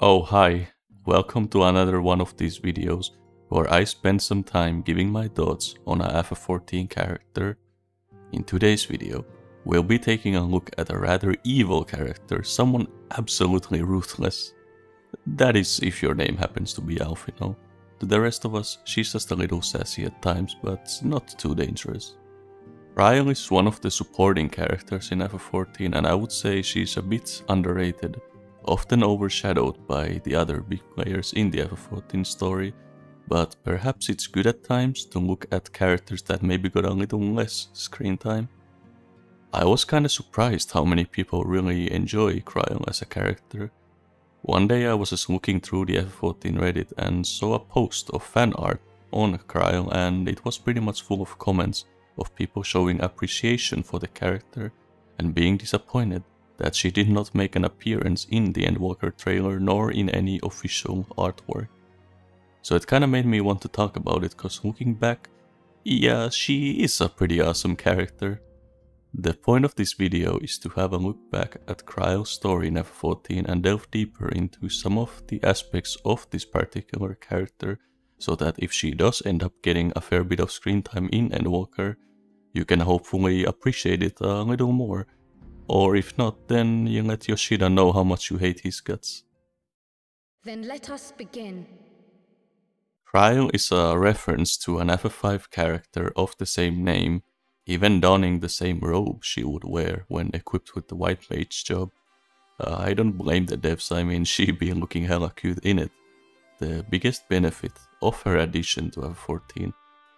Oh hi, welcome to another one of these videos where I spend some time giving my thoughts on a FF14 character. In today's video, we'll be taking a look at a rather evil character, someone absolutely ruthless. That is if your name happens to be Alphinaud. To the rest of us, she's just a little sassy at times, but not too dangerous. Krile is one of the supporting characters in FF14 and I would say she's a bit underrated often overshadowed by the other big players in the FF14 story, but perhaps it's good at times to look at characters that maybe got a little less screen time. I was kinda surprised how many people really enjoy Krile as a character. One day I was just looking through the FF14 Reddit and saw a post of fan art on Krile and it was pretty much full of comments of people showing appreciation for the character and being disappointed that she did not make an appearance in the Endwalker trailer nor in any official artwork. So it kinda made me want to talk about it, cause looking back, yeah, she is a pretty awesome character. The point of this video is to have a look back at Krile's story in F14 and delve deeper into some of the aspects of this particular character, so that if she does end up getting a fair bit of screen time in Endwalker, you can hopefully appreciate it a little more or if not, then you let Yoshida know how much you hate his guts. Then let us begin. Krile is a reference to an FF5 character of the same name, even donning the same robe she would wear when equipped with the White Mage job. Uh, I don't blame the devs, I mean she be looking hella cute in it. The biggest benefit of her addition to FF14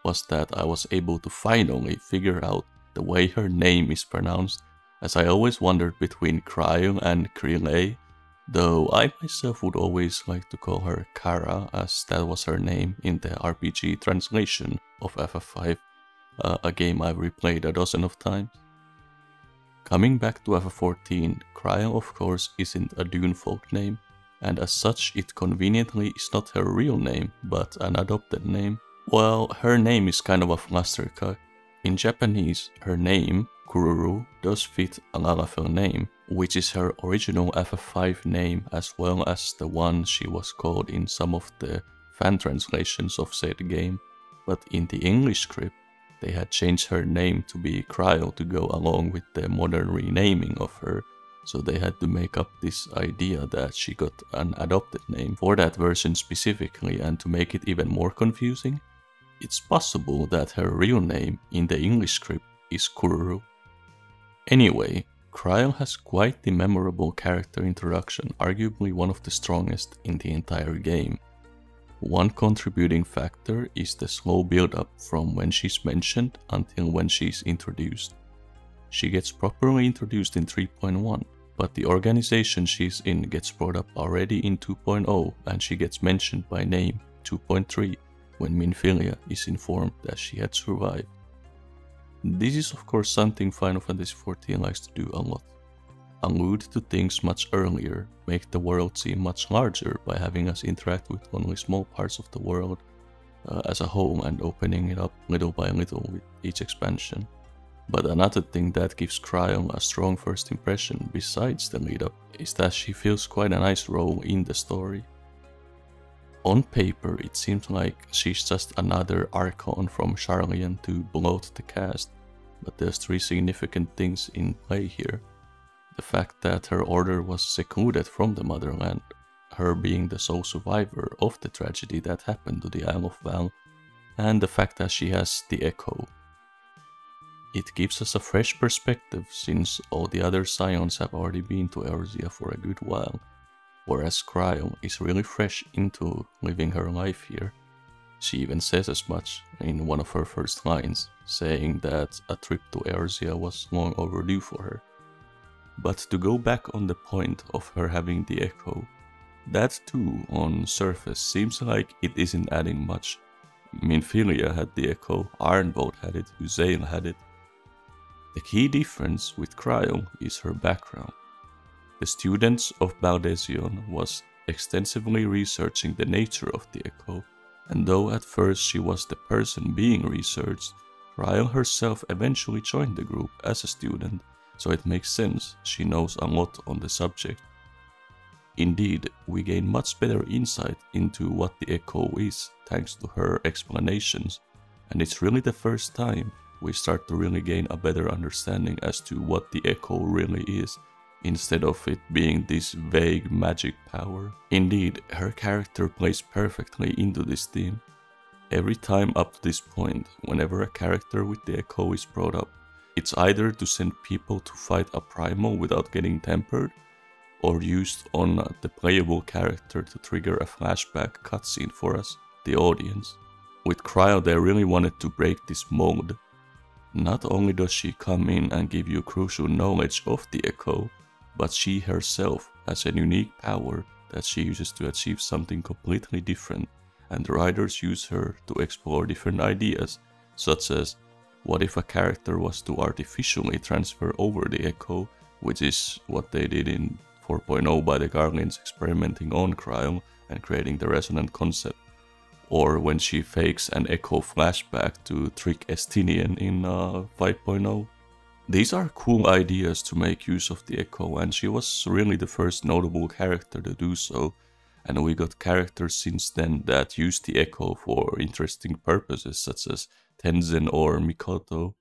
was that I was able to finally figure out the way her name is pronounced as I always wondered between Krile and Krilay, though I myself would always like to call her Cara as that was her name in the RPG translation of FF5, uh, a game I've replayed a dozen of times. Coming back to FF14, Krile of course isn't a Dunesfolk name, and as such it conveniently is not her real name, but an adopted name. Well, her name is kind of a flustercut. In Japanese, her name, Kururu does fit a Lalafell name, which is her original FF5 name as well as the one she was called in some of the fan translations of said game, but in the English script they had changed her name to be Krile to go along with the modern renaming of her, so they had to make up this idea that she got an adopted name for that version specifically and to make it even more confusing, it's possible that her real name in the English script is Kururu. Anyway, Krile has quite the memorable character introduction, arguably one of the strongest in the entire game. One contributing factor is the slow build-up from when she's mentioned until when she's introduced. She gets properly introduced in 3.1, but the organization she's in gets brought up already in 2.0 and she gets mentioned by name 2.3 when Minfilia is informed that she had survived. This is of course something Final Fantasy XIV likes to do a lot. Allude to things much earlier, make the world seem much larger by having us interact with only small parts of the world uh, as a whole and opening it up little by little with each expansion. But another thing that gives Krile a strong first impression besides the lead up is that she feels quite a nice role in the story. On paper, it seems like she's just another Archon from Sharlayan to bloat the cast, but there's three significant things in play here. The fact that her order was secluded from the motherland, her being the sole survivor of the tragedy that happened to the Isle of Val, and the fact that she has the Echo. It gives us a fresh perspective since all the other Scions have already been to Eorzea for a good while, whereas Krile is really fresh into living her life here. She even says as much in one of her first lines, saying that a trip to Eorzea was long overdue for her. But to go back on the point of her having the echo, that too, on surface, seems like it isn't adding much. Minfilia had the echo, Ironbolt had it, Ysayle had it. The key difference with Krile is her background. The students of Baldesion was extensively researching the nature of the echo and though at first she was the person being researched, Krile herself eventually joined the group as a student, so it makes sense she knows a lot on the subject. Indeed, we gain much better insight into what the Echo is thanks to her explanations, and it's really the first time we start to really gain a better understanding as to what the Echo really is, instead of it being this vague magic power. Indeed, her character plays perfectly into this theme. Every time up to this point, whenever a character with the Echo is brought up, it's either to send people to fight a primal without getting tempered, or used on the playable character to trigger a flashback cutscene for us, the audience. With Krile they really wanted to break this mold. Not only does she come in and give you crucial knowledge of the Echo, but she herself has a unique power that she uses to achieve something completely different, and the writers use her to explore different ideas, such as what if a character was to artificially transfer over the Echo, which is what they did in 4.0 by the Garleans experimenting on Krile and creating the resonant concept. Or when she fakes an echo flashback to trick Estinian in uh, 5.0. These are cool ideas to make use of the echo and she was really the first notable character to do so and we got characters since then that used the echo for interesting purposes such as Tenzen or Mikoto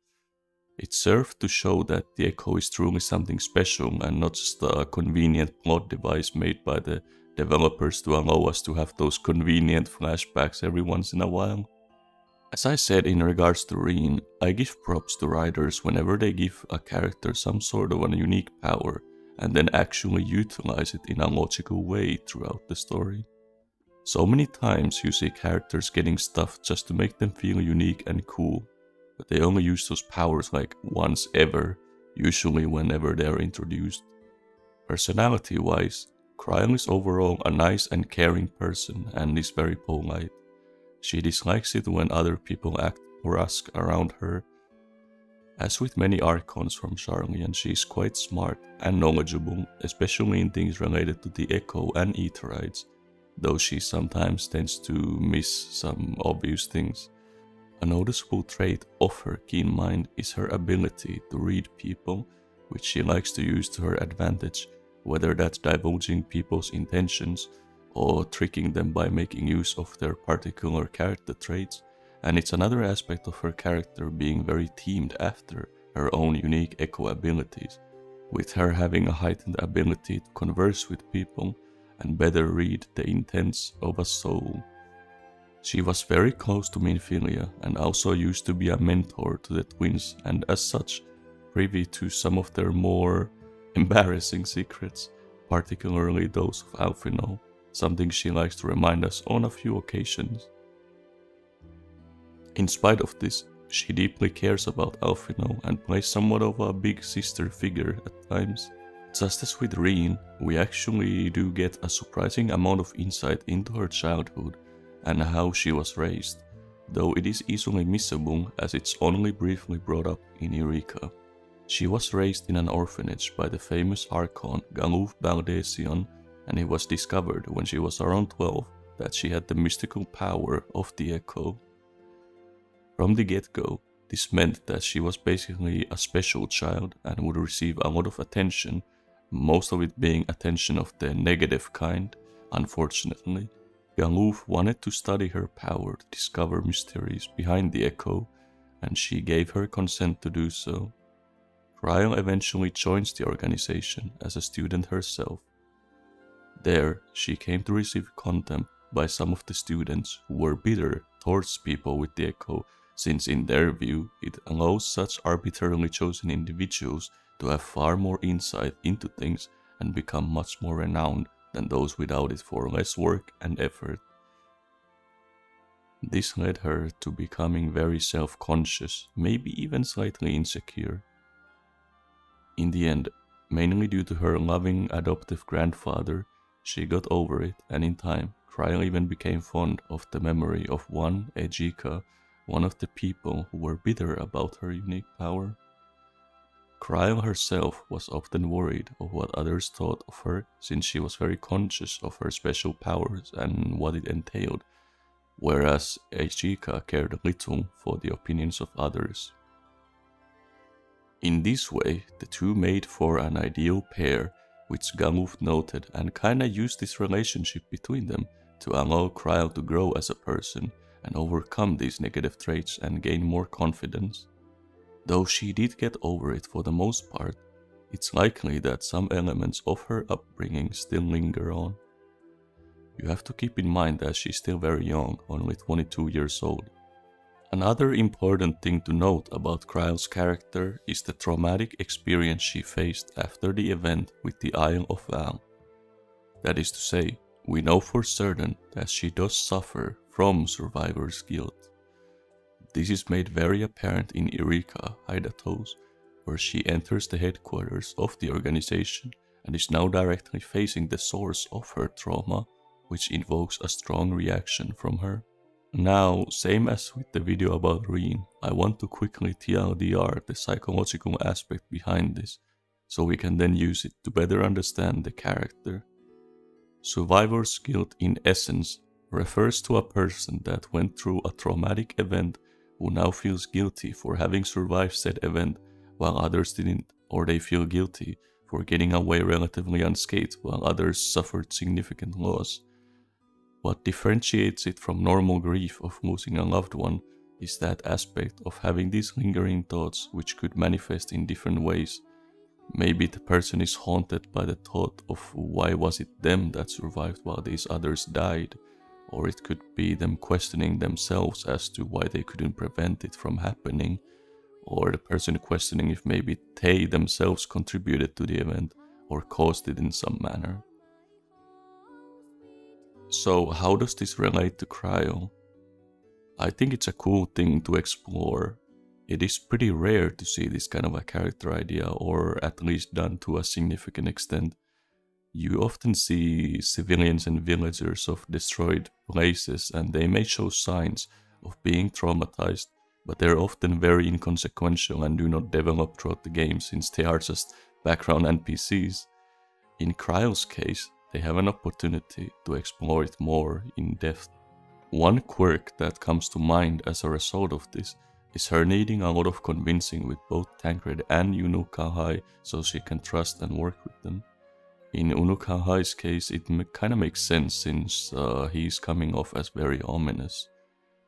it served to show that the Echo is truly something special and not just a convenient plot device made by the developers to allow us to have those convenient flashbacks every once in a while. As I said in regards to Reen, I give props to writers whenever they give a character some sort of a unique power and then actually utilize it in a logical way throughout the story. So many times you see characters getting stuff just to make them feel unique and cool, but they only use those powers like once ever, usually whenever they are introduced. Personality wise, Krile is overall a nice and caring person and is very polite. She dislikes it when other people act brusque around her. As with many Archons from Sharlayan, she is quite smart and knowledgeable, especially in things related to the Echo and Aetherytes, though she sometimes tends to miss some obvious things. A noticeable trait of her keen mind is her ability to read people, which she likes to use to her advantage, whether that's divulging people's intentions or tricking them by making use of their particular character traits, and it's another aspect of her character being very themed after her own unique echo abilities, with her having a heightened ability to converse with people and better read the intents of a soul. She was very close to Minfilia and also used to be a mentor to the twins and as such privy to some of their more embarrassing secrets, particularly those of Alphinaud, something she likes to remind us on a few occasions. In spite of this, she deeply cares about Alphinaud and plays somewhat of a big sister figure at times. Just as with Reen, we actually do get a surprising amount of insight into her childhood and how she was raised, though it is easily missable as it's only briefly brought up in Eureka. She was raised in an orphanage by the famous Archon Galuf Baldesion, and it was discovered when she was around 12 that she had the mystical power of the Echo. From the get-go, this meant that she was basically a special child and would receive a lot of attention, most of it being attention of the negative kind, unfortunately, Galuf wanted to study her power to discover mysteries behind the Echo, and she gave her consent to do so. Krile eventually joins the organization as a student herself. There, she came to receive contempt by some of the students who were bitter towards people with the Echo, since in their view, it allows such arbitrarily chosen individuals to have far more insight into things and become much more renowned than those without it for less work and effort. This led her to becoming very self-conscious, maybe even slightly insecure. In the end, mainly due to her loving adoptive grandfather, she got over it and in time, Krile even became fond of the memory of one Ejika, one of the people who were bitter about her unique power. Krile herself was often worried of what others thought of her since she was very conscious of her special powers and what it entailed, whereas Ejika cared little for the opinions of others. In this way, the two made for an ideal pair which Galuf noted and kinda used this relationship between them to allow Krile to grow as a person and overcome these negative traits and gain more confidence. Though she did get over it for the most part, it's likely that some elements of her upbringing still linger on. You have to keep in mind that she's still very young, only 22 years old. Another important thing to note about Krile's character is the traumatic experience she faced after the event with the Isle of Val. That is to say, we know for certain that she does suffer from survivor's guilt. This is made very apparent in Eureka Hydatos, where she enters the headquarters of the organization and is now directly facing the source of her trauma, which invokes a strong reaction from her. Now, same as with the video about Reen, I want to quickly TLDR the psychological aspect behind this, so we can then use it to better understand the character. Survivor's guilt in essence refers to a person that went through a traumatic event who now feels guilty for having survived said event while others didn't, or they feel guilty for getting away relatively unscathed while others suffered significant loss. What differentiates it from normal grief of losing a loved one is that aspect of having these lingering thoughts which could manifest in different ways Maybe the person is haunted by the thought of why was it them that survived while these others died, or it could be them questioning themselves as to why they couldn't prevent it from happening, or the person questioning if maybe they themselves contributed to the event or caused it in some manner. So, how does this relate to Krile? I think it's a cool thing to explore it is pretty rare to see this kind of a character idea, or at least done to a significant extent. You often see civilians and villagers of destroyed places, and they may show signs of being traumatized, but they're often very inconsequential and do not develop throughout the game since they are just background NPCs. In Krile's case, they have an opportunity to explore it more in depth. One quirk that comes to mind as a result of this is her needing a lot of convincing with both Thancred and Unukalhai so she can trust and work with them. In Unukalhai's case, it kinda makes sense since uh, he's coming off as very ominous.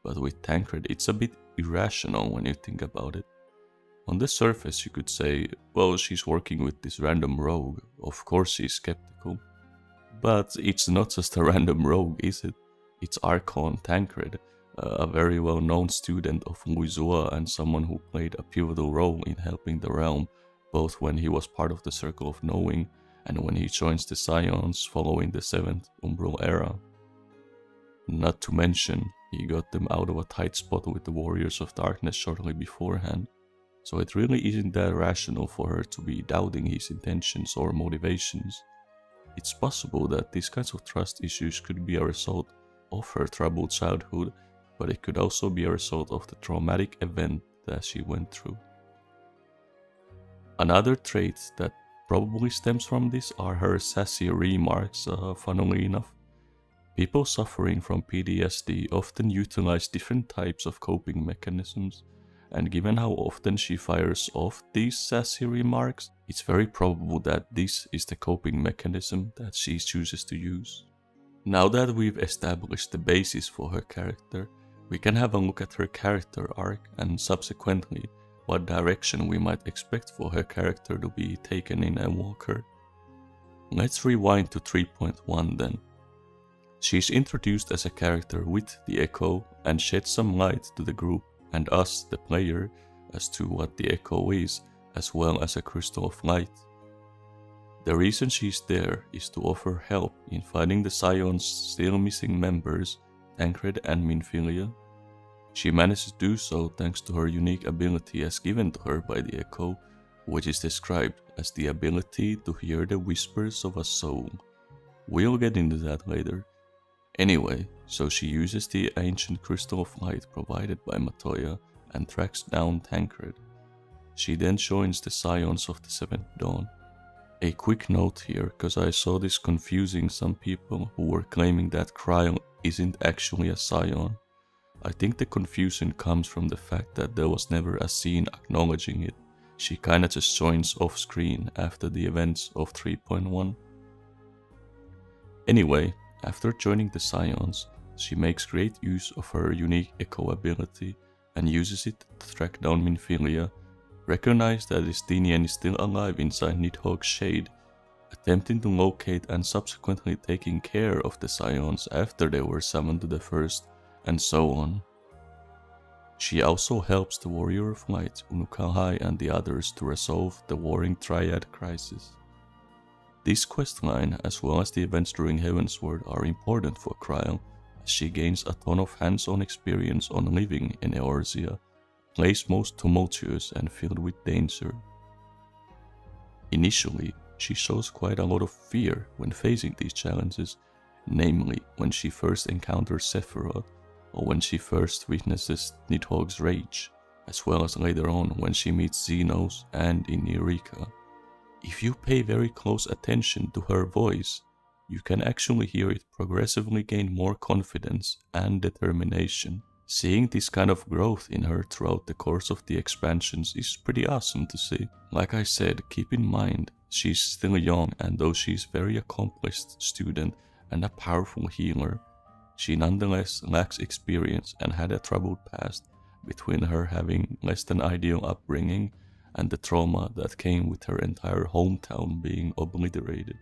But with Thancred, it's a bit irrational when you think about it. On the surface, you could say, well, she's working with this random rogue, of course she's skeptical. But it's not just a random rogue, is it? It's Archon Thancred, a very well-known student of Louisoix and someone who played a pivotal role in helping the realm, both when he was part of the Circle of Knowing and when he joins the Scions following the 7th Umbral era. Not to mention, he got them out of a tight spot with the Warriors of Darkness shortly beforehand, so it really isn't that rational for her to be doubting his intentions or motivations. It's possible that these kinds of trust issues could be a result of her troubled childhood but it could also be a result of the traumatic event that she went through. Another trait that probably stems from this are her sassy remarks, uh, funnily enough. People suffering from PTSD often utilize different types of coping mechanisms, and given how often she fires off these sassy remarks, it's very probable that this is the coping mechanism that she chooses to use. Now that we've established the basis for her character, we can have a look at her character arc and subsequently what direction we might expect for her character to be taken in a Endwalker. Let's rewind to 3.1 then. She's introduced as a character with the Echo and sheds some light to the group and us, the player, as to what the Echo is, as well as a crystal of light. The reason she's there is to offer help in finding the Scion's still missing members Thancred and Minfilia. She managed to do so thanks to her unique ability as given to her by the Echo, which is described as the ability to hear the whispers of a soul. We'll get into that later. Anyway, so she uses the ancient crystal of light provided by Matoya and tracks down Thancred. She then joins the Scions of the Seventh Dawn. A quick note here, cause I saw this confusing some people who were claiming that Krile isn't actually a scion. I think the confusion comes from the fact that there was never a scene acknowledging it, she kinda just joins off screen after the events of 3.1. Anyway, after joining the Scions, she makes great use of her unique echo ability and uses it to track down Minfilia, recognize that Estinian is still alive inside Nidhogg's shade, attempting to locate and subsequently taking care of the Scions after they were summoned to the first, and so on. She also helps the Warrior of Light, Unukalhai and the others to resolve the Warring Triad crisis. This questline, as well as the events during Heavensward, are important for Krile, as she gains a ton of hands-on experience on living in Eorzea, place most tumultuous and filled with danger. Initially, she shows quite a lot of fear when facing these challenges, namely when she first encounters Sephirot, or when she first witnesses Nidhogg's rage, as well as later on when she meets Zenos and in Eureka. If you pay very close attention to her voice, you can actually hear it progressively gain more confidence and determination. Seeing this kind of growth in her throughout the course of the expansions is pretty awesome to see. Like I said, keep in mind, she's still young and though she's a very accomplished student and a powerful healer, she nonetheless lacks experience and had a troubled past between her having less than ideal upbringing and the trauma that came with her entire hometown being obliterated.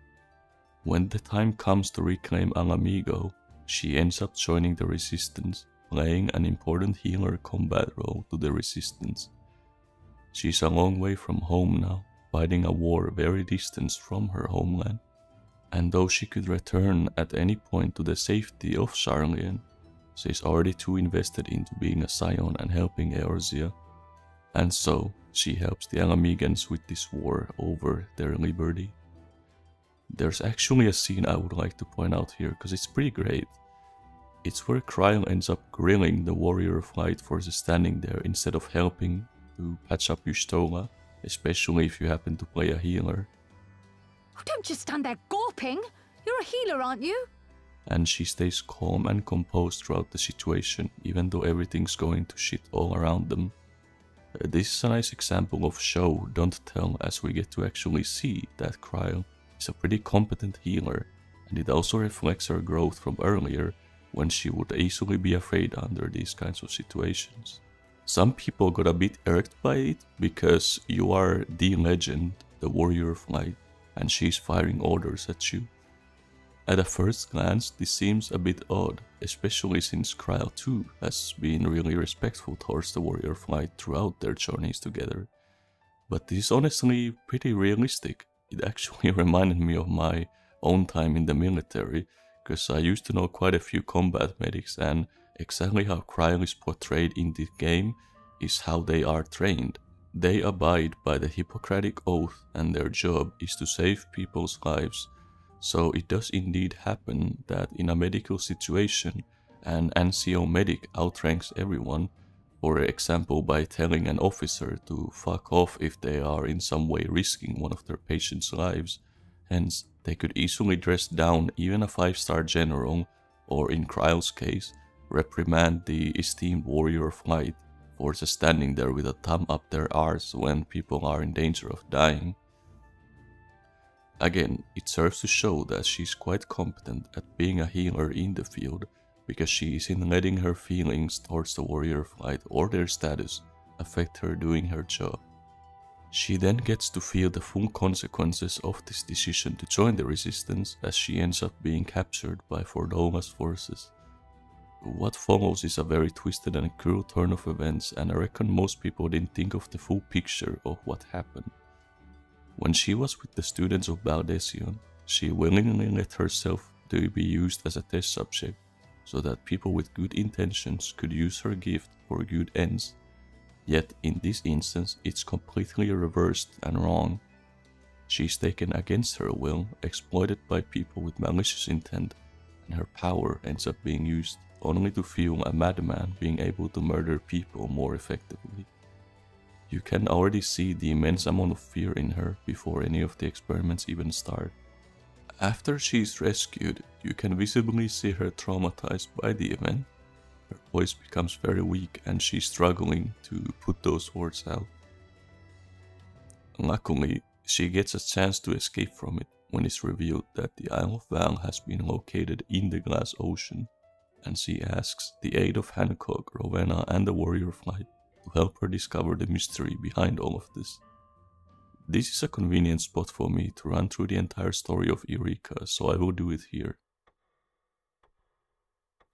When the time comes to reclaim Ala Mhigo, she ends up joining the resistance, playing an important healer combat role to the resistance. She's a long way from home now, fighting a war very distant from her homeland and though she could return at any point to the safety of Sharlayan, she is already too invested into being a scion and helping Eorzea, and so she helps the Ala Mhigans with this war over their liberty. There's actually a scene I would like to point out here because it's pretty great. It's where Krile ends up grilling the warrior of light forces standing there instead of helping to patch up Y'shtola, especially if you happen to play a healer. Don't just stand there gawping. You're a healer, aren't you? And she stays calm and composed throughout the situation, even though everything's going to shit all around them. Uh, this is a nice example of show, don't tell, as we get to actually see that Krile is a pretty competent healer, and it also reflects her growth from earlier when she would easily be afraid under these kinds of situations. Some people got a bit irked by it because you are the legend, the warrior of light, and she's firing orders at you. At a first glance, this seems a bit odd, especially since Krile too has been really respectful towards the Warrior of Light throughout their journeys together. But this is honestly pretty realistic. It actually reminded me of my own time in the military, because I used to know quite a few combat medics and exactly how Krile is portrayed in this game is how they are trained. They abide by the Hippocratic Oath and their job is to save people's lives. So it does indeed happen that in a medical situation, an NCO medic outranks everyone, for example by telling an officer to fuck off if they are in some way risking one of their patients' lives. Hence, they could easily dress down even a 5-star general, or in Krile's case, reprimand the esteemed warrior of light for just standing there with a thumb up their arse when people are in danger of dying. Again, it serves to show that she's quite competent at being a healer in the field because she isn't letting her feelings towards the warrior of light or their status affect her doing her job. She then gets to feel the full consequences of this decision to join the resistance as she ends up being captured by Fordola's forces. What follows is a very twisted and cruel turn of events and I reckon most people didn't think of the full picture of what happened. When she was with the students of Baldesion, she willingly let herself to be used as a test subject so that people with good intentions could use her gift for good ends. Yet in this instance it's completely reversed and wrong. She is taken against her will, exploited by people with malicious intent, and her power ends up being used only to fuel a madman being able to murder people more effectively. You can already see the immense amount of fear in her before any of the experiments even start. After she is rescued, you can visibly see her traumatized by the event. Voice becomes very weak and she's struggling to put those words out. Luckily, she gets a chance to escape from it when it's revealed that the Isle of Val has been located in the Glass Ocean, and she asks the aid of Hancock, Rowena, and the Warrior of Light to help her discover the mystery behind all of this. This is a convenient spot for me to run through the entire story of Eureka, so I will do it here.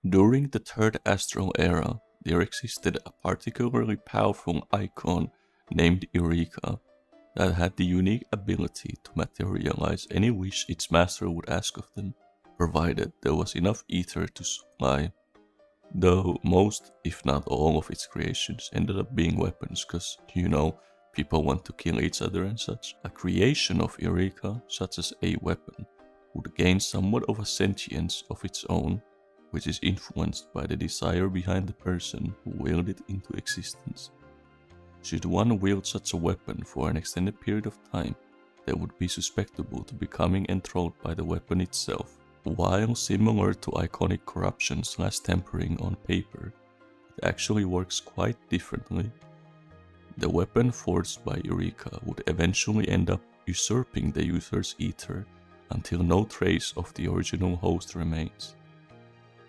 During the Third Astral Era, there existed a particularly powerful icon named Eureka that had the unique ability to materialize any wish its master would ask of them, provided there was enough ether to supply. Though most, if not all, of its creations ended up being weapons, because, you know, people want to kill each other and such. A creation of Eureka, such as a weapon, would gain somewhat of a sentience of its own, which is influenced by the desire behind the person who willed it into existence. Should one wield such a weapon for an extended period of time, they would be susceptible to becoming enthralled by the weapon itself. While similar to iconic corruption slash tempering on paper, it actually works quite differently the weapon forged by Eureka would eventually end up usurping the user's ether until no trace of the original host remains.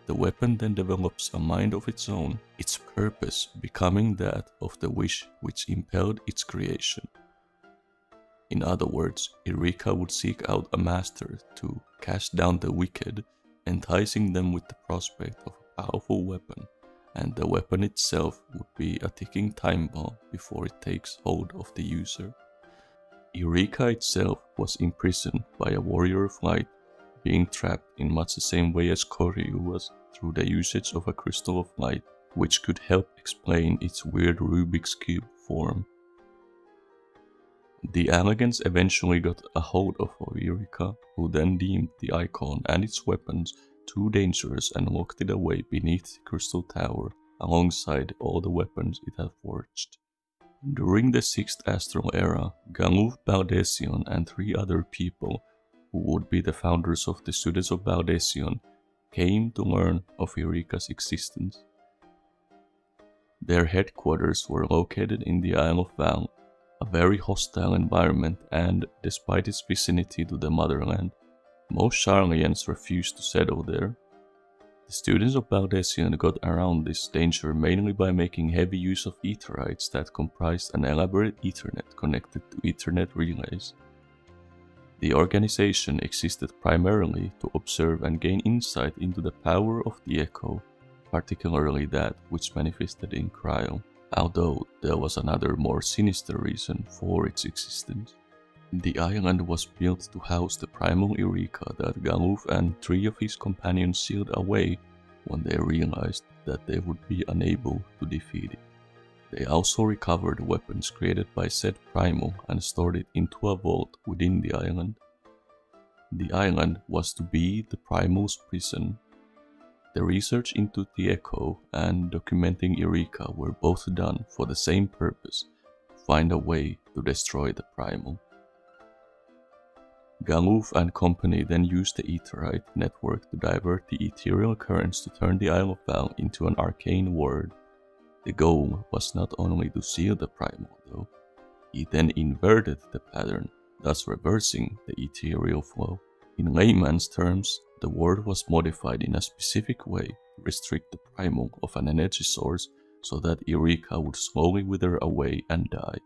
The weapon then develops a mind of its own, its purpose becoming that of the wish which impelled its creation. In other words, Eureka would seek out a master to cast down the wicked, enticing them with the prospect of a powerful weapon and the weapon itself would be a ticking time bomb before it takes hold of the user. Eureka itself was imprisoned by a warrior of light, being trapped in much the same way as Koryu was through the usage of a crystal of light, which could help explain its weird Rubik's Cube form. The Allagans eventually got a hold of Eureka, who then deemed the icon and its weapons too dangerous and locked it away beneath the Crystal Tower alongside all the weapons it had forged. During the Sixth Astral Era, Galuf Baldesion and three other people, who would be the founders of the Students of Baldesion, came to learn of Eureka's existence. Their headquarters were located in the Isle of Val, a very hostile environment and, despite its vicinity to the motherland, most Sharlayans refused to settle there. The students of Baldesion got around this danger mainly by making heavy use of aetherytes that comprised an elaborate aethernet connected to aethernet relays. The organization existed primarily to observe and gain insight into the power of the Echo, particularly that which manifested in Krile, although there was another more sinister reason for its existence. The island was built to house the primal Eureka that Galuf and three of his companions sealed away when they realized that they would be unable to defeat it. They also recovered weapons created by said primal and stored it into a vault within the island. The island was to be the primal's prison. The research into the Echo and documenting Eureka were both done for the same purpose, find a way to destroy the primal. Galuf and company then used the Aetheryte network to divert the ethereal currents to turn the Isle of Val into an arcane world. The goal was not only to seal the primal though, he then inverted the pattern, thus reversing the ethereal flow. In layman's terms, the world was modified in a specific way to restrict the primal of an energy source so that Eureka would slowly wither away and die.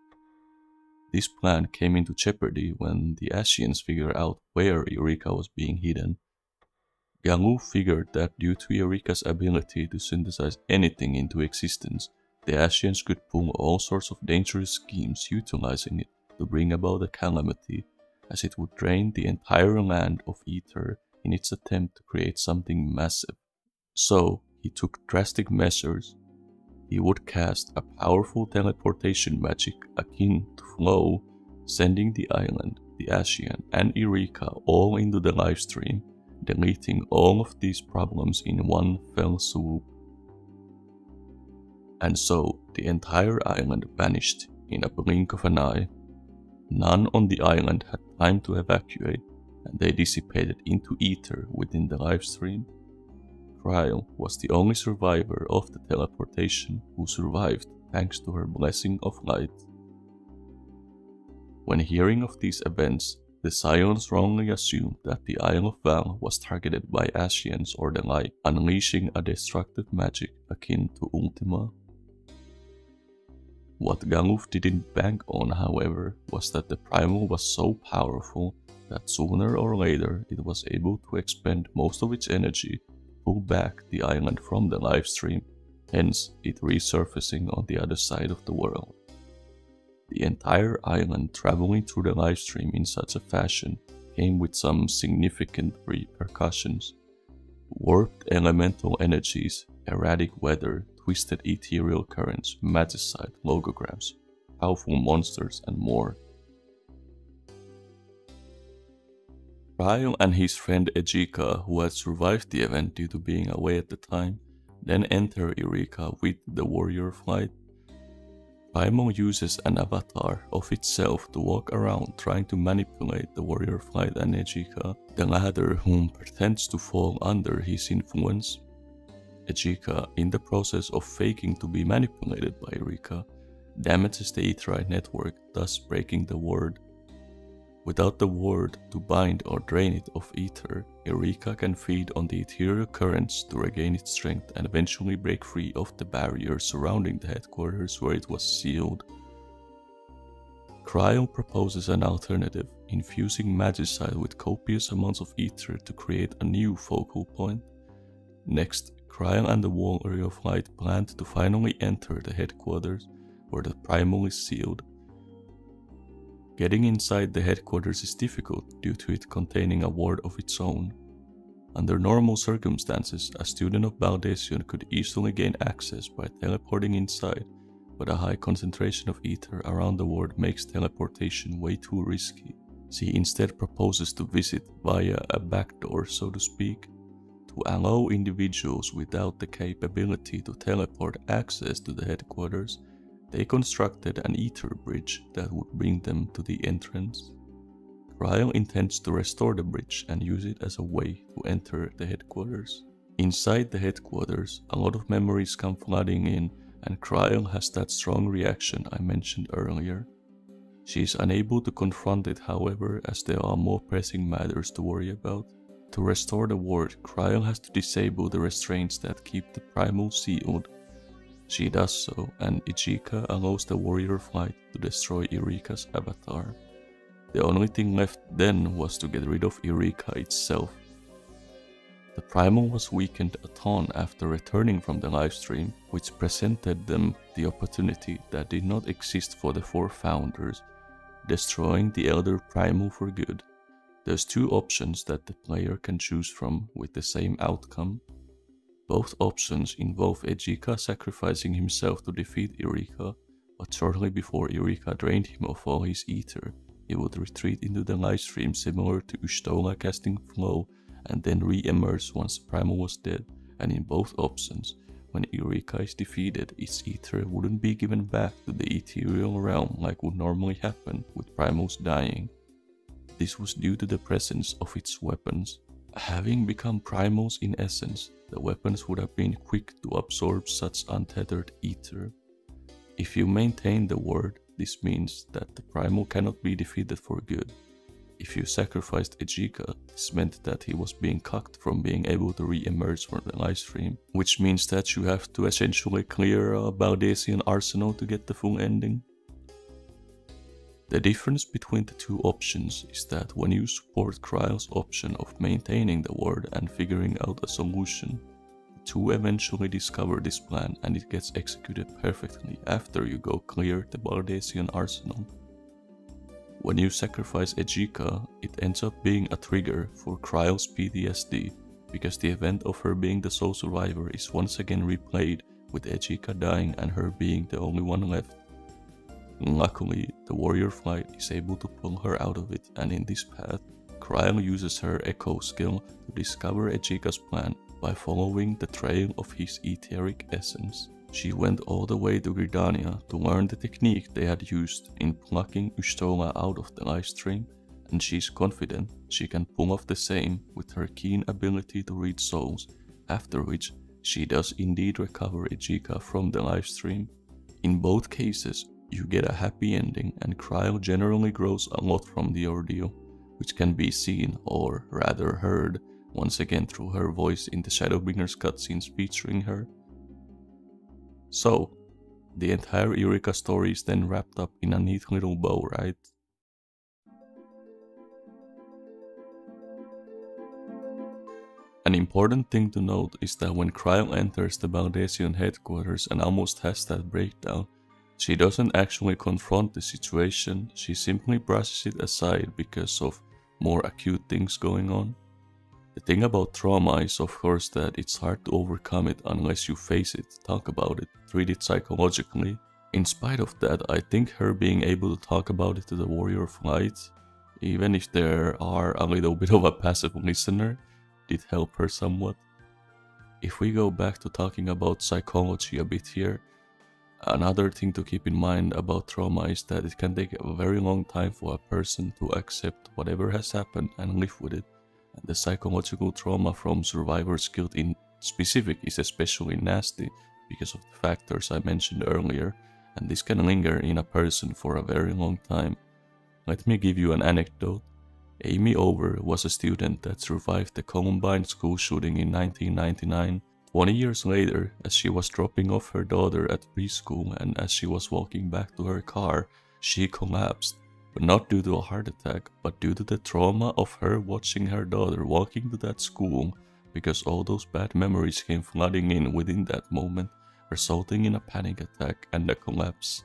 This plan came into jeopardy when the Ascians figured out where Eureka was being hidden. Galuf figured that due to Eureka's ability to synthesize anything into existence, the Ascians could pull all sorts of dangerous schemes utilizing it to bring about a calamity, as it would drain the entire land of Ether in its attempt to create something massive. So, he took drastic measures he would cast a powerful teleportation magic akin to flow, sending the island, the Ascian, and Eureka all into the Lifestream, deleting all of these problems in one fell swoop. And so the entire island vanished in a blink of an eye. None on the island had time to evacuate, and they dissipated into ether within the Lifestream. Krile was the only survivor of the teleportation who survived thanks to her blessing of light. When hearing of these events, the Scions wrongly assumed that the Isle of Val was targeted by Ascians or the like, unleashing a destructive magic akin to Ultima. What Galuf didn't bank on, however, was that the Primal was so powerful that sooner or later it was able to expend most of its energy pull back the island from the Lifestream, hence it resurfacing on the other side of the world. The entire island traveling through the Lifestream in such a fashion came with some significant repercussions. Warped elemental energies, erratic weather, twisted ethereal currents, magicite, logograms, powerful monsters, and more. Krile and his friend Ejika, who had survived the event due to being away at the time, then enter Eureka with the warrior of light Paimon uses an avatar of itself to walk around trying to manipulate the warrior of light and Ejika, the latter whom pretends to fall under his influence. Ejika, in the process of faking to be manipulated by Eureka, damages the Aetheryte network, thus breaking the ward. Without the ward to bind or drain it of ether, Eureka can feed on the ethereal currents to regain its strength and eventually break free of the barrier surrounding the headquarters where it was sealed. Krile proposes an alternative, infusing Magicite with copious amounts of ether to create a new focal point. Next, Krile and the Wall Warrior of Light planned to finally enter the headquarters, where the Primal is sealed, Getting inside the headquarters is difficult due to it containing a ward of its own. Under normal circumstances, a student of Baldesion could easily gain access by teleporting inside, but a high concentration of ether around the ward makes teleportation way too risky. She instead proposes to visit via a backdoor, so to speak, to allow individuals without the capability to teleport access to the headquarters they constructed an ether bridge that would bring them to the entrance. Krile intends to restore the bridge and use it as a way to enter the headquarters. Inside the headquarters, a lot of memories come flooding in and Krile has that strong reaction I mentioned earlier. She is unable to confront it however as there are more pressing matters to worry about. To restore the ward, Krile has to disable the restraints that keep the primal sealed she does so, and Ejika allows the warrior of light to destroy Eureka's avatar. The only thing left then was to get rid of Eureka itself. The Primal was weakened a ton after returning from the Lifestream, which presented them the opportunity that did not exist for the four founders, destroying the Elder Primal for good. There's two options that the player can choose from with the same outcome, both options involve Ejika sacrificing himself to defeat Eureka, but shortly before Eureka drained him of all his ether, he would retreat into the Lifestream similar to Y'shtola casting Flow and then re-emerge once Primal was dead, and in both options, when Eureka is defeated, its ether wouldn't be given back to the ethereal realm like would normally happen with Primal's dying. This was due to the presence of its weapons. Having become primals in essence, the weapons would have been quick to absorb such untethered ether. If you maintain the ward, this means that the primal cannot be defeated for good. If you sacrificed Ejika, this meant that he was being cucked from being able to re-emerge from the Lifestream, which means that you have to essentially clear a Baldesion arsenal to get the full ending. The difference between the two options is that when you support Krile's option of maintaining the ward and figuring out a solution, the two eventually discover this plan and it gets executed perfectly after you go clear the Baldesion arsenal. When you sacrifice Ejika, it ends up being a trigger for Krile's PTSD because the event of her being the sole survivor is once again replayed with Ejika dying and her being the only one left. Luckily, the warrior of light is able to pull her out of it and in this path, Krile uses her echo skill to discover Ejika's plan by following the trail of his etheric essence. She went all the way to Gridania to learn the technique they had used in plucking Y'shtola out of the Lifestream, and she's confident she can pull off the same with her keen ability to read souls, after which she does indeed recover Ejika from the Lifestream. In both cases, you get a happy ending and Krile generally grows a lot from the ordeal, which can be seen, or rather heard, once again through her voice in the Shadowbringers cutscenes featuring her. So, the entire Eureka story is then wrapped up in a neat little bow, right? An important thing to note is that when Krile enters the Baldesion headquarters and almost has that breakdown, she doesn't actually confront the situation, she simply brushes it aside because of more acute things going on. The thing about trauma is of course that it's hard to overcome it unless you face it, talk about it, treat it psychologically. In spite of that, I think her being able to talk about it to the Warrior of Light, even if there are a little bit of a passive listener, did help her somewhat. If we go back to talking about psychology a bit here, another thing to keep in mind about trauma is that it can take a very long time for a person to accept whatever has happened and live with it. And the psychological trauma from survivor's guilt in specific is especially nasty because of the factors I mentioned earlier, and this can linger in a person for a very long time. Let me give you an anecdote. Amy Over was a student that survived the Columbine school shooting in 1999. 20 years later, as she was dropping off her daughter at preschool and as she was walking back to her car, she collapsed. But not due to a heart attack, but due to the trauma of her watching her daughter walking to that school because all those bad memories came flooding in within that moment, resulting in a panic attack and a collapse.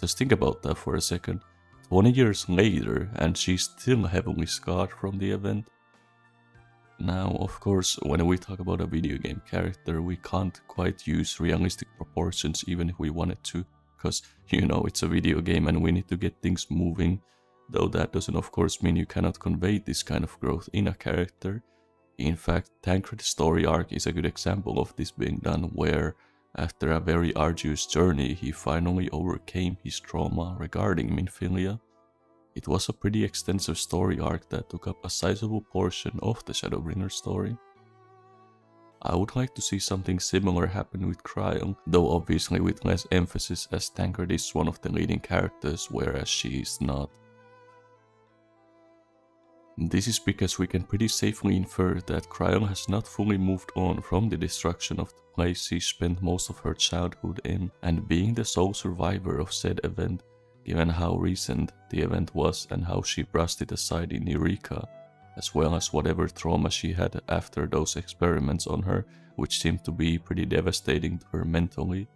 Just think about that for a second. 20 years later and she's still heavily scarred from the event. Now, of course, when we talk about a video game character, we can't quite use realistic proportions even if we wanted to, because, you know, it's a video game and we need to get things moving, though that doesn't of course mean you cannot convey this kind of growth in a character. In fact, Thancred's story arc is a good example of this being done, where after a very arduous journey, he finally overcame his trauma regarding Minfilia. It was a pretty extensive story arc that took up a sizable portion of the Shadowbringer story. I would like to see something similar happen with Krile, though obviously with less emphasis as Thancred is one of the leading characters whereas she is not. This is because we can pretty safely infer that Krile has not fully moved on from the destruction of the place she spent most of her childhood in, and being the sole survivor of said event, given how recent the event was and how she brushed it aside in Eureka, as well as whatever trauma she had after those experiments on her, which seemed to be pretty devastating to her mentally.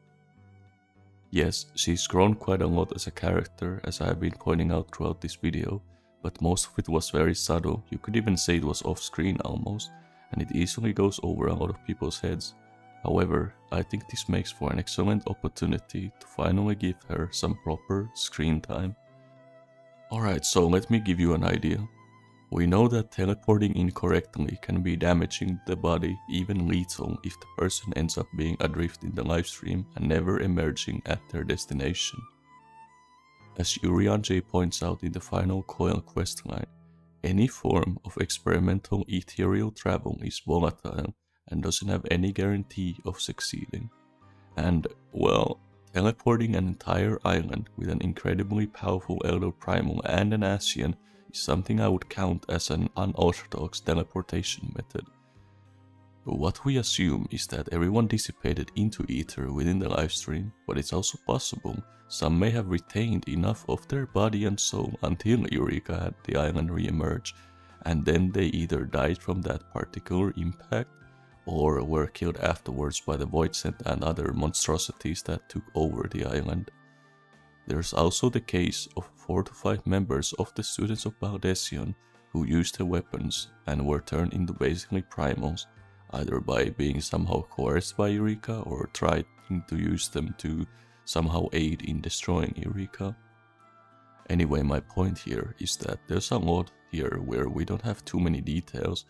Yes, she's grown quite a lot as a character, as I have been pointing out throughout this video, but most of it was very subtle, you could even say it was off screen almost, and it easily goes over a lot of people's heads. However, I think this makes for an excellent opportunity to finally give her some proper screen time. Alright, so let me give you an idea. We know that teleporting incorrectly can be damaging the body, even lethal if the person ends up being adrift in the Lifestream and never emerging at their destination. As Urianger points out in the final Coil questline, any form of experimental ethereal travel is volatile and doesn't have any guarantee of succeeding. And, well, teleporting an entire island with an incredibly powerful Elder Primal and an Ascian is something I would count as an unorthodox teleportation method. But what we assume is that everyone dissipated into Ether within the Lifestream, but it's also possible some may have retained enough of their body and soul until Eureka had the island re-emerge, and then they either died from that particular impact or were killed afterwards by the Voidsent and other monstrosities that took over the island. There's also the case of 4 to 5 members of the students of Baldesion who used their weapons and were turned into basically primals either by being somehow coerced by Eureka or trying to use them to somehow aid in destroying Eureka. Anyway, my point here is that there's a lot here where we don't have too many details.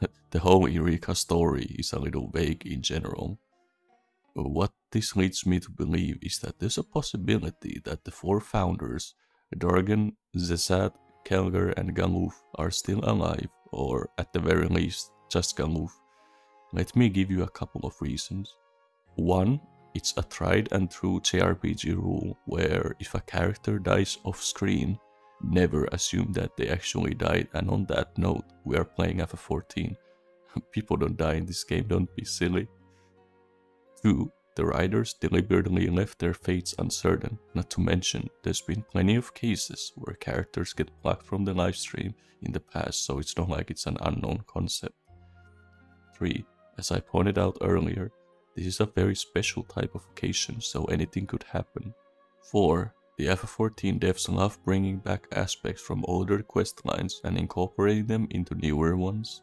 the whole Eureka story is a little vague in general. But what this leads me to believe is that there's a possibility that the four founders, Dorgan, Xezat, Kelger, and Galuf, are still alive, or at the very least, just Galuf, let me give you a couple of reasons. One, it's a tried and true JRPG rule where if a character dies off screen, never assume that they actually died. And on that note, we are playing FF14. People don't die in this game, don't be silly. 2. The writers deliberately left their fates uncertain, not to mention there's been plenty of cases where characters get blocked from the Lifestream in the past, so it's not like it's an unknown concept. 3. As I pointed out earlier, this is a very special type of occasion, so anything could happen. 4. The FF14 devs love bringing back aspects from older quest lines and incorporating them into newer ones.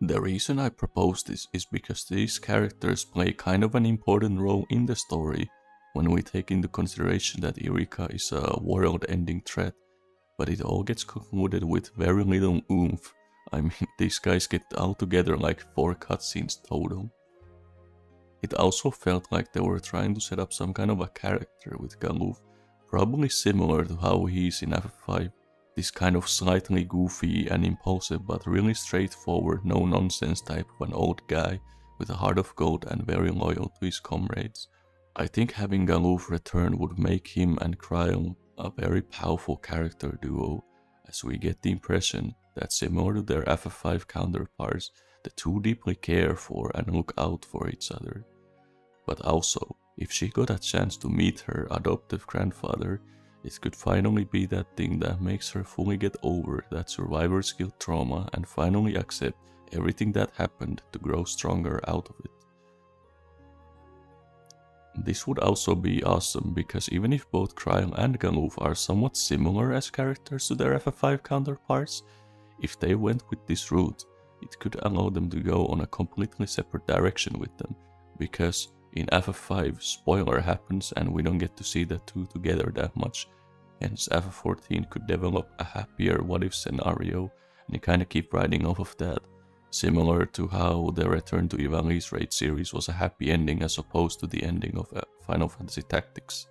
The reason I propose this is because these characters play kind of an important role in the story when we take into consideration that Eureka is a world-ending threat, but it all gets concluded with very little oomph. I mean, these guys get out together like 4 cutscenes total. It also felt like they were trying to set up some kind of a character with Galuf Probably similar to how he is in FF5, this kind of slightly goofy and impulsive but really straightforward no-nonsense type of an old guy with a heart of gold and very loyal to his comrades. I think having Galuf return would make him and Krile a very powerful character duo, as we get the impression that similar to their FF5 counterparts, the two deeply care for and look out for each other. But also, if she got a chance to meet her adoptive grandfather, it could finally be that thing that makes her fully get over that survivor's guilt trauma and finally accept everything that happened to grow stronger out of it. This would also be awesome because even if both Krile and Galuf are somewhat similar as characters to their FF5 counterparts, if they went with this route, it could allow them to go on a completely separate direction with them, because in FF5, spoiler happens and we don't get to see the two together that much. Hence FF14 could develop a happier what if scenario and you kinda keep riding off of that. Similar to how the Return to Ivalice raid series was a happy ending as opposed to the ending of uh, Final Fantasy Tactics.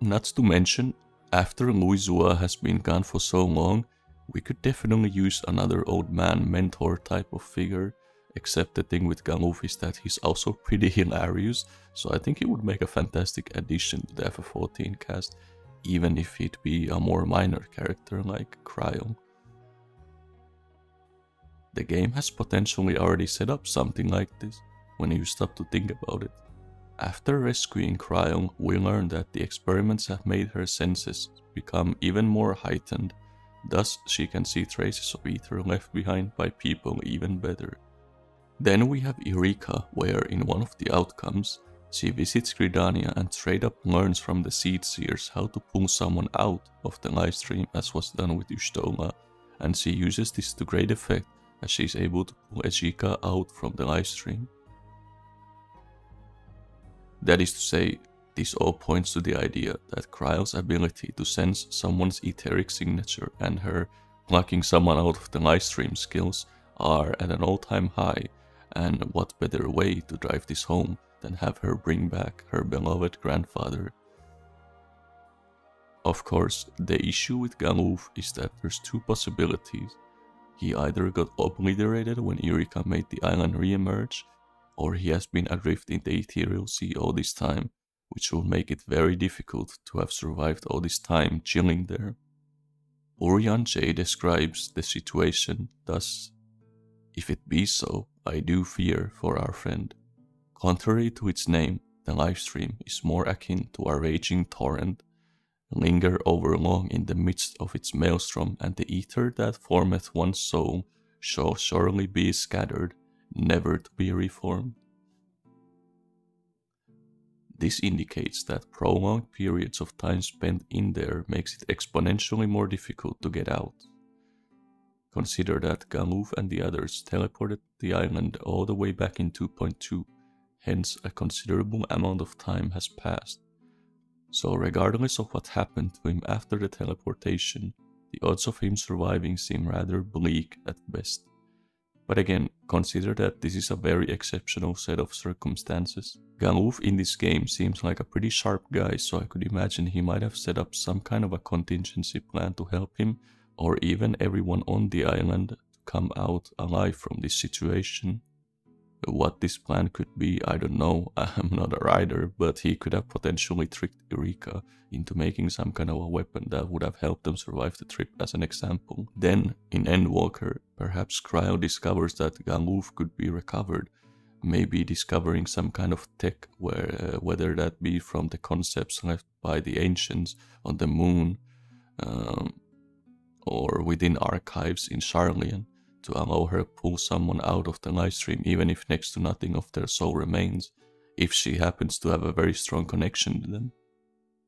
Not to mention, after Louisoix has been gone for so long, we could definitely use another old man mentor type of figure Except the thing with Galuf is that he's also pretty hilarious, so I think he would make a fantastic addition to the FF14 cast, even if he'd be a more minor character like Krile. The game has potentially already set up something like this, when you stop to think about it. After rescuing Krile, we learn that the experiments have made her senses become even more heightened, thus she can see traces of ether left behind by people even better. Then we have Eureka, where in one of the outcomes, she visits Gridania and straight up learns from the Seed Seers how to pull someone out of the Lifestream as was done with Y'shtola, and she uses this to great effect as she is able to pull Ejika out from the Lifestream. That is to say, this all points to the idea that Krile's ability to sense someone's etheric signature and her plucking someone out of the livestream skills are at an all-time high and what better way to drive this home than have her bring back her beloved grandfather. Of course, the issue with Galuf is that there's two possibilities. He either got obliterated when Eureka made the island re-emerge, or he has been adrift in the Aetherial Sea all this time, which will make it very difficult to have survived all this time chilling there. Urianger describes the situation thus if it be so, I do fear for our friend. Contrary to its name, the Lifestream is more akin to a raging torrent, linger over long in the midst of its maelstrom, and the ether that formeth one's soul shall surely be scattered, never to be reformed. This indicates that prolonged periods of time spent in there makes it exponentially more difficult to get out. Consider that Galuf and the others teleported the island all the way back in 2.2, hence a considerable amount of time has passed. So regardless of what happened to him after the teleportation, the odds of him surviving seem rather bleak at best. But again, consider that this is a very exceptional set of circumstances. Galuf in this game seems like a pretty sharp guy, so I could imagine he might have set up some kind of a contingency plan to help him or even everyone on the island to come out alive from this situation. What this plan could be, I don't know. I'm not a writer, but he could have potentially tricked Eureka into making some kind of a weapon that would have helped them survive the trip as an example. Then, in Endwalker, perhaps Krile discovers that Galuf could be recovered, maybe discovering some kind of tech, where, uh, whether that be from the concepts left by the ancients on the moon, um, or within archives in Sharlayan to allow her pull someone out of the Lifestream even if next to nothing of their soul remains, if she happens to have a very strong connection to them.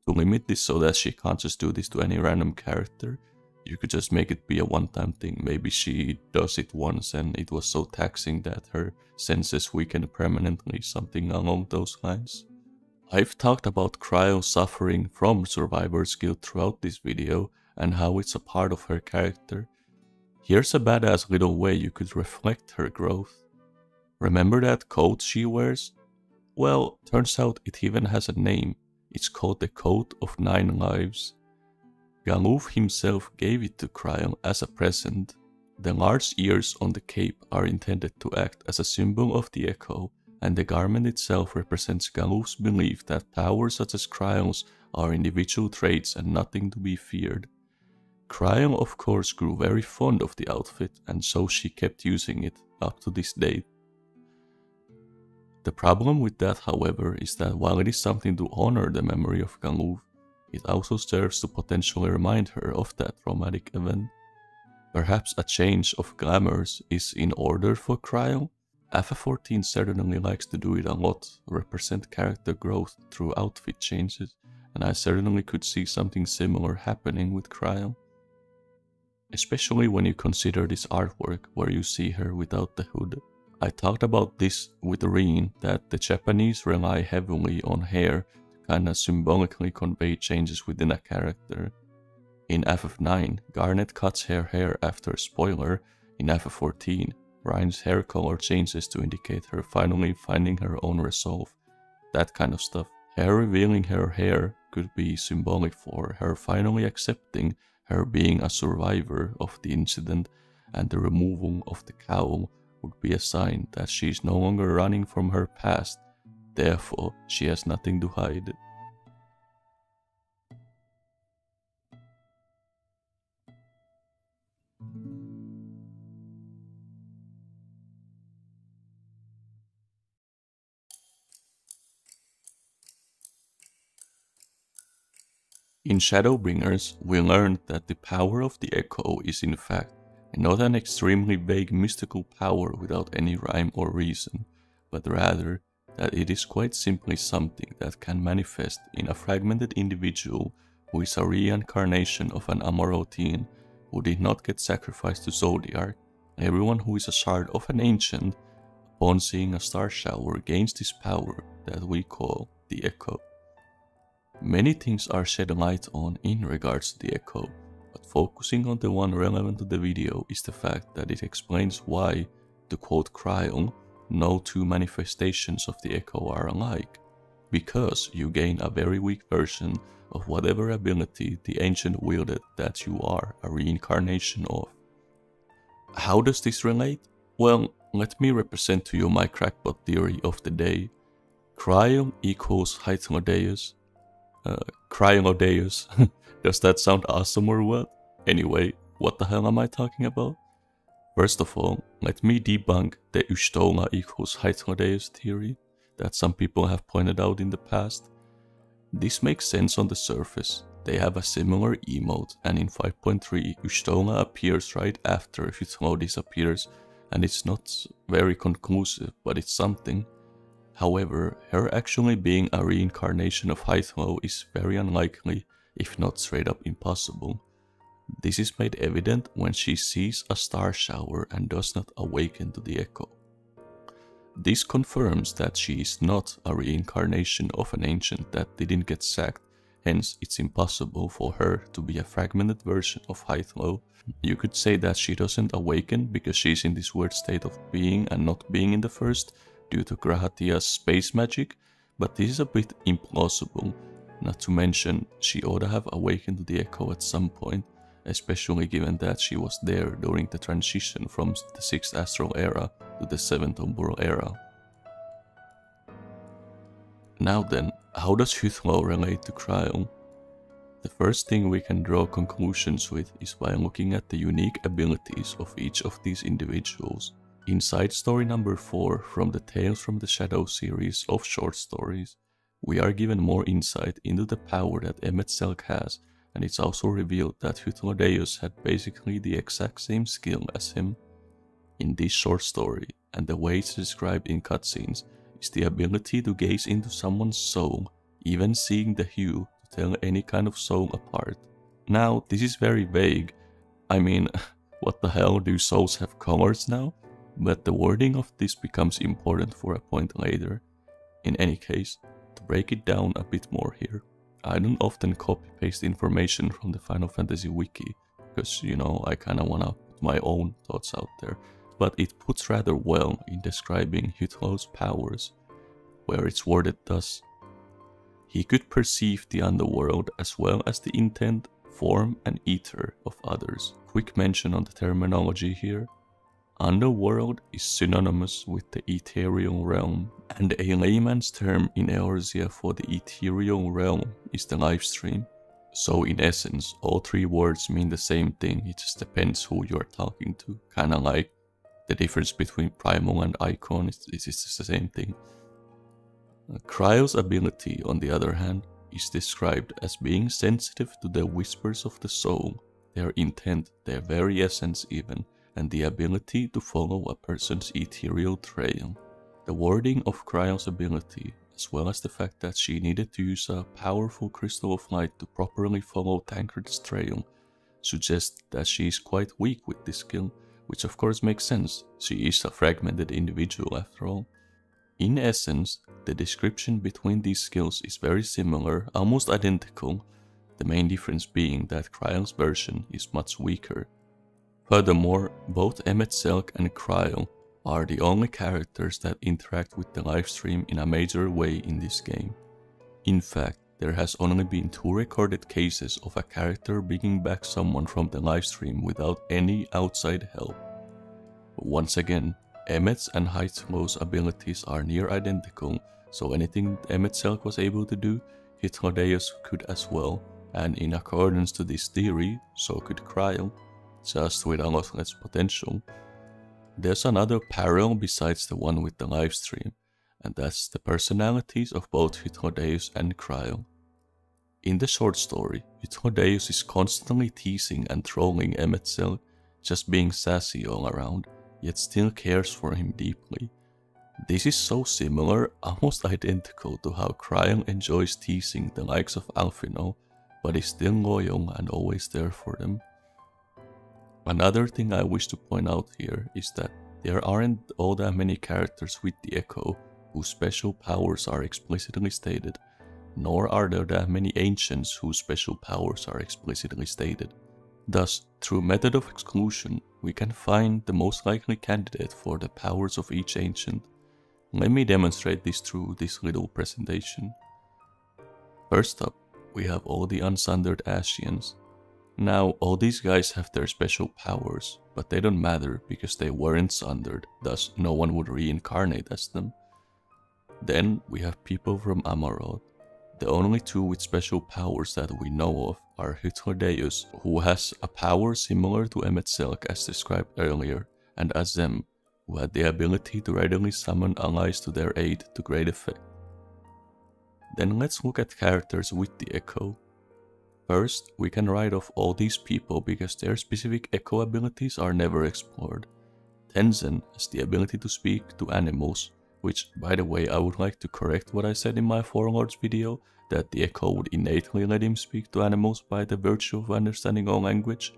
To limit this so that she can't just do this to any random character, you could just make it be a one-time thing. Maybe she does it once and it was so taxing that her senses weakened permanently, something along those lines. I've talked about Krile suffering from survivor's guilt throughout this video and how it's a part of her character, Here's a badass little way you could reflect her growth. Remember that coat she wears? Well, turns out it even has a name. It's called the Coat of Nine Lives. Galuf himself gave it to Krile as a present. The large ears on the cape are intended to act as a symbol of the echo, and the garment itself represents Galuf's belief that powers such as Krile's are individual traits and nothing to be feared. Krile of course grew very fond of the outfit and so she kept using it up to this day. The problem with that however is that while it is something to honor the memory of Galuf, it also serves to potentially remind her of that traumatic event. Perhaps a change of glamours is in order for Krile? FF14 certainly likes to do it a lot, represent character growth through outfit changes, and I certainly could see something similar happening with Krile especially when you consider this artwork where you see her without the hood. I talked about this with Reen that the Japanese rely heavily on hair to kinda symbolically convey changes within a character. In FF9, Garnet cuts her hair after a spoiler. In FF14, Ryne's hair color changes to indicate her finally finding her own resolve. That kind of stuff. Her revealing her hair could be symbolic for her finally accepting her being a survivor of the incident and the removal of the cowl would be a sign that she is no longer running from her past, therefore she has nothing to hide. In Shadowbringers, we learned that the power of the Echo is in fact not an extremely vague mystical power without any rhyme or reason, but rather that it is quite simply something that can manifest in a fragmented individual who is a reincarnation of an Amarothian who did not get sacrificed to Zodiark. Everyone who is a shard of an ancient, upon seeing a star shower, gains this power that we call the Echo. Many things are shed light on in regards to the echo, but focusing on the one relevant to the video is the fact that it explains why, to quote Krile, no two manifestations of the echo are alike, because you gain a very weak version of whatever ability the ancient wielded that you are a reincarnation of. How does this relate? Well, let me represent to you my crackpot theory of the day. Krile equals Hythlodaeus, uh, Cryodeus. Does that sound awesome or what? Anyway, what the hell am I talking about? First of all, let me debunk the Y'shtola equals Hythlodaeus theory that some people have pointed out in the past. This makes sense on the surface. They have a similar emote and in 5.3 Y'shtola appears right after Hythlo disappears and it's not very conclusive but it's something. However, her actually being a reincarnation of Hythlo is very unlikely, if not straight up impossible. This is made evident when she sees a star shower and does not awaken to the echo. This confirms that she is not a reincarnation of an ancient that didn't get sacked, hence it's impossible for her to be a fragmented version of Hythlo. You could say that she doesn't awaken because she's in this weird state of being and not being in the first, due to G'raha Tia's space magic, but this is a bit implausible, not to mention she ought to have awakened the Echo at some point, especially given that she was there during the transition from the 6th Astral Era to the 7th Umbral Era. Now then, how does Hythlo relate to Krile? The first thing we can draw conclusions with is by looking at the unique abilities of each of these individuals. In side story number 4 from the Tales from the Shadow series of short stories, we are given more insight into the power that Emet-Selch has and it's also revealed that Hythlodaeus had basically the exact same skill as him. In this short story, and the way it's described in cutscenes, is the ability to gaze into someone's soul, even seeing the hue to tell any kind of soul apart. Now, this is very vague. I mean, what the hell, do souls have colors now? But the wording of this becomes important for a point later. In any case, to break it down a bit more here. I don't often copy paste information from the Final Fantasy wiki because you know I kinda wanna put my own thoughts out there, but it puts rather well in describing Hythlo's powers, where it's worded thus. He could perceive the underworld as well as the intent, form and ether of others. Quick mention on the terminology here. Underworld is synonymous with the ethereal realm, and a layman's term in Eorzea for the ethereal realm is the lifestream. So in essence, all three words mean the same thing, it just depends who you're talking to. Kinda like the difference between primal and icon is, is the same thing. Uh, Krile's ability, on the other hand, is described as being sensitive to the whispers of the soul, their intent, their very essence even, and the ability to follow a person's ethereal trail. The wording of Krile's ability, as well as the fact that she needed to use a powerful crystal of light to properly follow Thancred's trail, suggests that she is quite weak with this skill, which of course makes sense, she is a fragmented individual after all. In essence, the description between these skills is very similar, almost identical, the main difference being that Krile's version is much weaker Furthermore, both Emet-Selch and Krile are the only characters that interact with the Lifestream in a major way in this game. In fact, there has only been two recorded cases of a character bringing back someone from the Lifestream without any outside help. Once again, Emet's and Hythlo's abilities are near identical, so anything Emet-Selch was able to do, Hythlodaeus could as well, and in accordance to this theory, so could Krile just with a lot less potential. There's another parallel besides the one with the Lifestream, and that's the personalities of both Hythlodaeus and Krile. In the short story, Hythlodaeus is constantly teasing and trolling Emet-Selch, just being sassy all around, yet still cares for him deeply. This is so similar, almost identical to how Krile enjoys teasing the likes of Alphinaud, but is still loyal and always there for them. Another thing I wish to point out here is that there aren't all that many characters with the Echo whose special powers are explicitly stated, nor are there that many ancients whose special powers are explicitly stated. Thus, through method of exclusion, we can find the most likely candidate for the powers of each ancient. Let me demonstrate this through this little presentation. First up, we have all the unsundered Ascians. Now, all these guys have their special powers, but they don't matter because they weren't sundered, thus no one would reincarnate as them. Then we have people from Amaurot. The only two with special powers that we know of are Hythlodaeus, who has a power similar to Emet-Selch as described earlier, and Azem, who had the ability to readily summon allies to their aid to great effect. Then let's look at characters with the Echo. First, we can write off all these people because their specific echo abilities are never explored. Tenzen has the ability to speak to animals, which by the way I would like to correct what I said in my Four Lords video, that the echo would innately let him speak to animals by the virtue of understanding all language.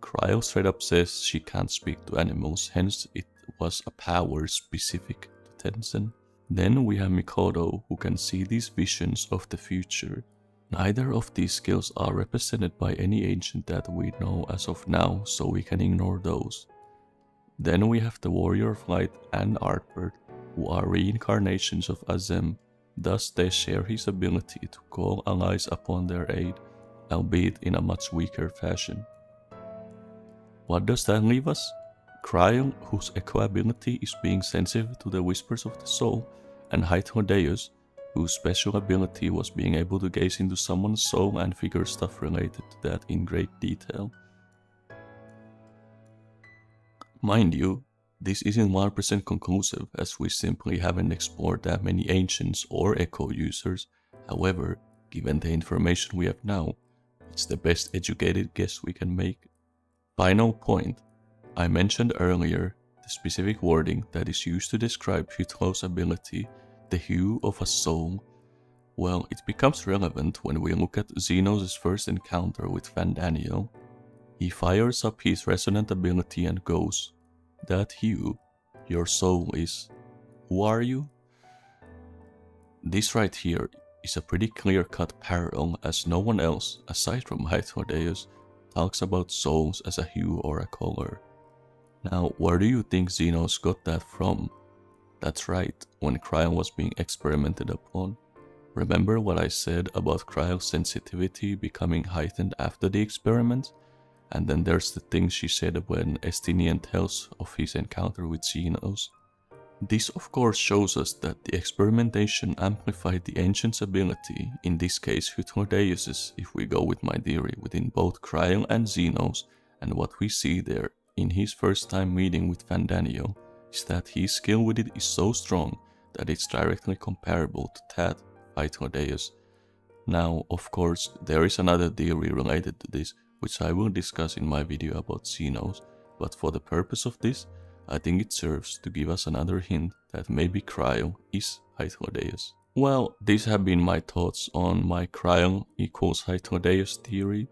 Krile straight up says she can't speak to animals, hence it was a power specific to Tenzen. Then we have Mikoto, who can see these visions of the future. Neither of these skills are represented by any ancient that we know as of now, so we can ignore those. Then we have the Warrior of Light and Ardbert, who are reincarnations of Azem, thus they share his ability to call allies upon their aid, albeit in a much weaker fashion. What does that leave us? Krile, whose echo ability is being sensitive to the whispers of the soul, and Hythlodaeus, whose special ability was being able to gaze into someone's soul and figure stuff related to that in great detail. Mind you, this isn't 100% conclusive as we simply haven't explored that many ancients or echo users, however, given the information we have now, it's the best educated guess we can make. Final point, I mentioned earlier the specific wording that is used to describe Hythlo's ability the hue of a soul. Well, it becomes relevant when we look at Zenos' first encounter with Fandaniel. He fires up his resonant ability and goes, That hue, your soul is. Who are you? This right here is a pretty clear-cut parallel as no one else, aside from Hythlodaeus, talks about souls as a hue or a color. Now, where do you think Zenos got that from? That's right, when Krile was being experimented upon. Remember what I said about Krile's sensitivity becoming heightened after the experiment? And then there's the thing she said when Estinian tells of his encounter with Zenos. This of course shows us that the experimentation amplified the ancient's ability, in this case Hythlodaeus's if we go with my theory, within both Krile and Zenos, and what we see there in his first time meeting with Fandaniel is that his skill with it is so strong that it's directly comparable to that Hythlodaeus. Now, of course, there is another theory related to this, which I will discuss in my video about Zenos, but for the purpose of this, I think it serves to give us another hint that maybe Krile is Hythlodaeus. Well, these have been my thoughts on my Krile equals Hythlodaeus theory,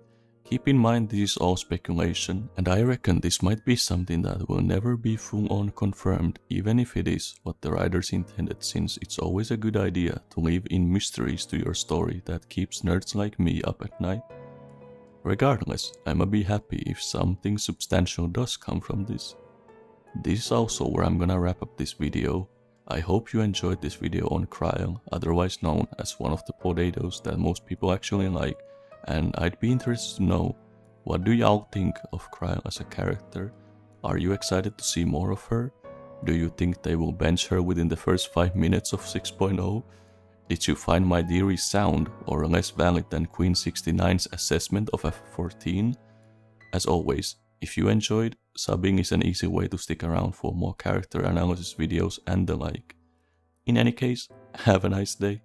Keep in mind this is all speculation, and I reckon this might be something that will never be full on confirmed, even if it is what the writers intended, since it's always a good idea to leave in mysteries to your story that keeps nerds like me up at night. Regardless, I'ma be happy if something substantial does come from this. This is also where I'm gonna wrap up this video. I hope you enjoyed this video on Krile, otherwise known as one of the potatoes that most people actually like, and I'd be interested to know what do y'all think of Krile as a character? Are you excited to see more of her? Do you think they will bench her within the first 5 minutes of 6.0? Did you find my theory sound or less valid than Queen 69's assessment of F14? As always, if you enjoyed, subbing is an easy way to stick around for more character analysis videos and the like. In any case, have a nice day.